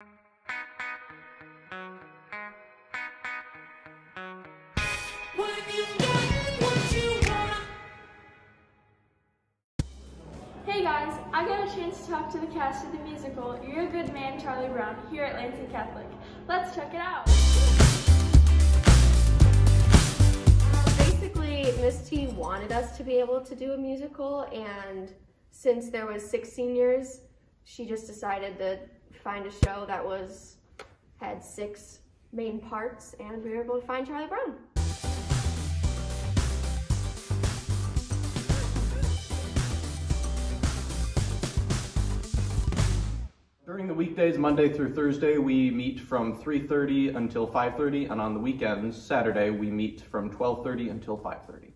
Hey guys, I got a chance to talk to the cast of the musical You're a Good Man, Charlie Brown here at Lansing Catholic. Let's check it out. Basically, Miss T wanted us to be able to do a musical, and since there was six seniors, she just decided to find a show that was had six main parts, and we were able to find Charlie Brown. During the weekdays, Monday through Thursday, we meet from 3.30 until 5.30, and on the weekends, Saturday, we meet from 12.30 until 5.30.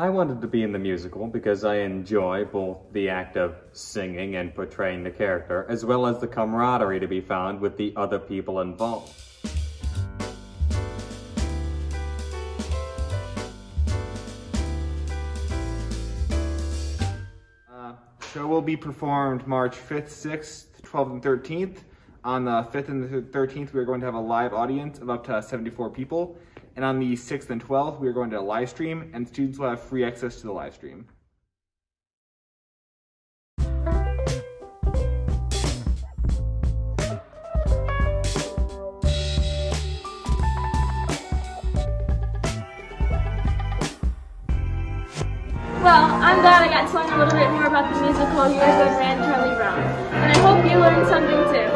I wanted to be in the musical because I enjoy both the act of singing and portraying the character, as well as the camaraderie to be found with the other people involved. Uh, show will be performed March 5th, 6th, 12th, and 13th. On the 5th and the 13th, we are going to have a live audience of up to 74 people. And on the 6th and 12th, we are going to live stream, and students will have free access to the live stream. Well, I'm glad I got to learn a little bit more about the musical You're a Good Charlie Brown. And I hope you learned something too.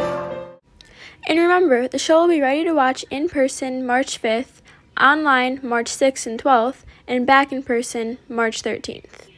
And remember, the show will be ready to watch in person March 5th, online March 6th and 12th, and back in person March 13th.